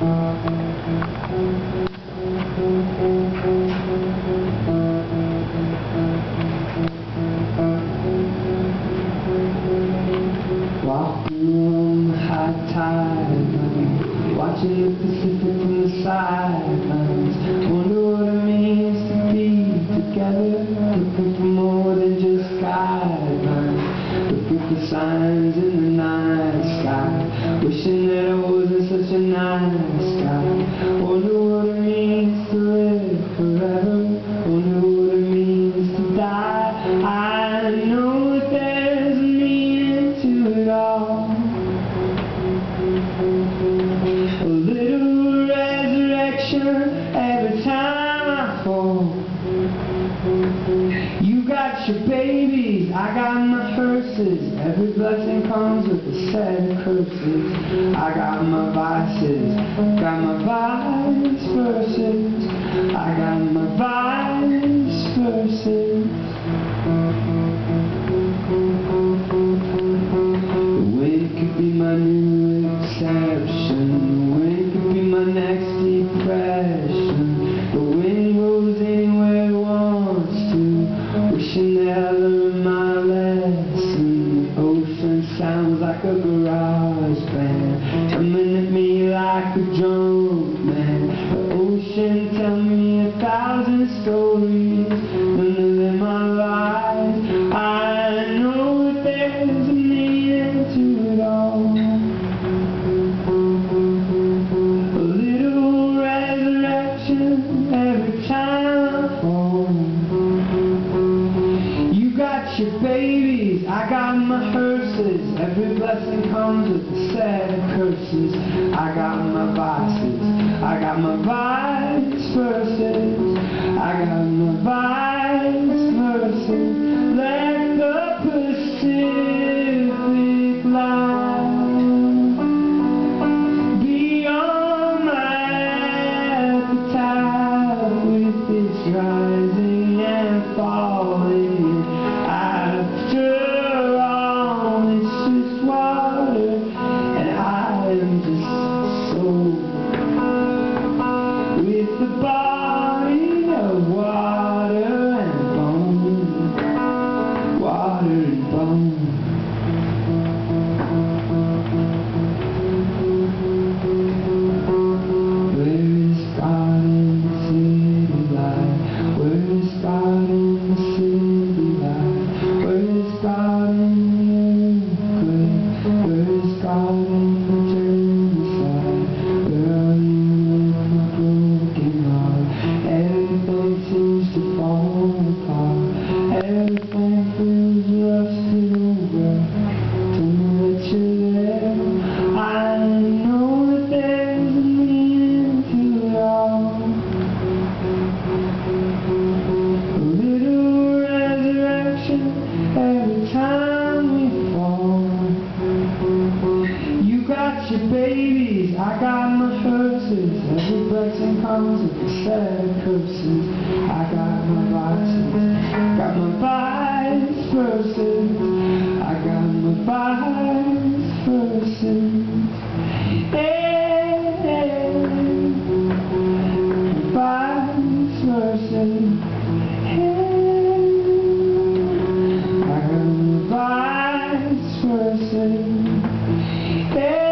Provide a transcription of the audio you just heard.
Walking high tide watching the Pacific what it means to be together. Looking for more than just. Looking for signs in the night sky. Wishing that I I know babies, I got my hearses. Every blessing comes with a set of curses. I got my vices, got my vice verses. I got my vice. old man. Ocean, tell me a thousand stories. I got my hearses. Every blessing comes with a set of curses. I got my vices. I got my vice verses. I got my vice. curses, every blessing comes with a set of curses. I got my boxes, got my vice verses. I got my vice verses. Hey. Vice verses. Hey. I got my vice verses. Hey.